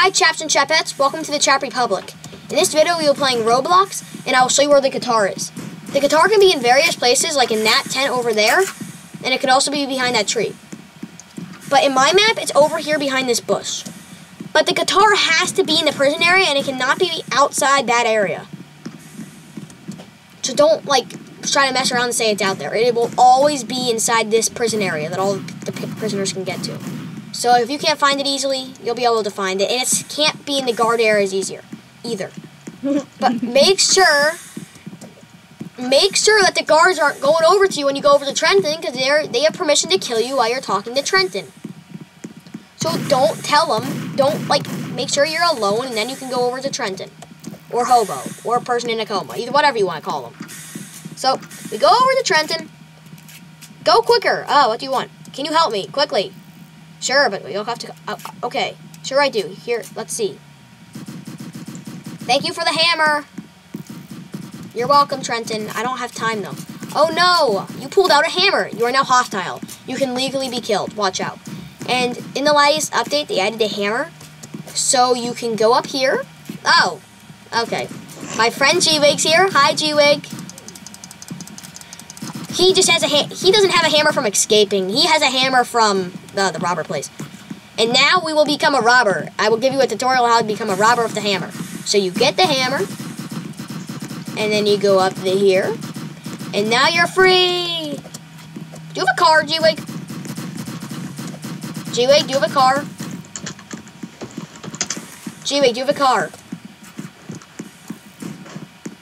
Hi Chaps and Chapettes, welcome to the Chap Republic. In this video we will be playing Roblox and I will show you where the guitar is. The guitar can be in various places like in that tent over there and it can also be behind that tree. But in my map it's over here behind this bush. But the guitar has to be in the prison area and it cannot be outside that area. So don't like try to mess around and say it's out there. It will always be inside this prison area that all the prisoners can get to. So if you can't find it easily, you'll be able to find it. And it can't be in the guard areas easier, either. but make sure, make sure that the guards aren't going over to you when you go over to Trenton, because they they have permission to kill you while you're talking to Trenton. So don't tell them. Don't like make sure you're alone, and then you can go over to Trenton, or hobo, or a person in a coma, either whatever you want to call them. So we go over to Trenton. Go quicker. Oh, what do you want? Can you help me quickly? Sure, but you'll have to... Uh, okay, sure I do. Here, let's see. Thank you for the hammer. You're welcome, Trenton. I don't have time, though. Oh, no! You pulled out a hammer. You are now hostile. You can legally be killed. Watch out. And in the latest update, they added a hammer. So you can go up here. Oh, okay. My friend G-Wig's here. Hi, G-Wig. He just has a he doesn't have a hammer from escaping. He has a hammer from the, the robber place. And now we will become a robber. I will give you a tutorial how to become a robber with the hammer. So you get the hammer, and then you go up to here, and now you're free. Do you have a car, G-Wig? G-Wig, do you have a car? G-Wig, do you have a car?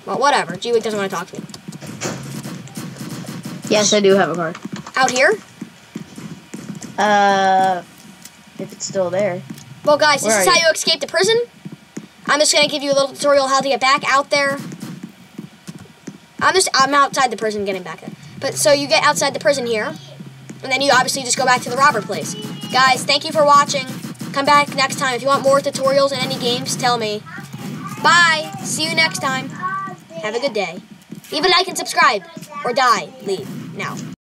Well, whatever. G-Wig doesn't want to talk to me. Yes, I do have a car. Out here? Uh, if it's still there. Well, guys, this Where is how you? you escape the prison. I'm just gonna give you a little tutorial how to get back out there. I'm just I'm outside the prison getting back there. But so you get outside the prison here, and then you obviously just go back to the robber place. Guys, thank you for watching. Come back next time. If you want more tutorials in any games, tell me. Bye. See you next time. Have a good day. Leave a like and subscribe. Or die. Leave. Now.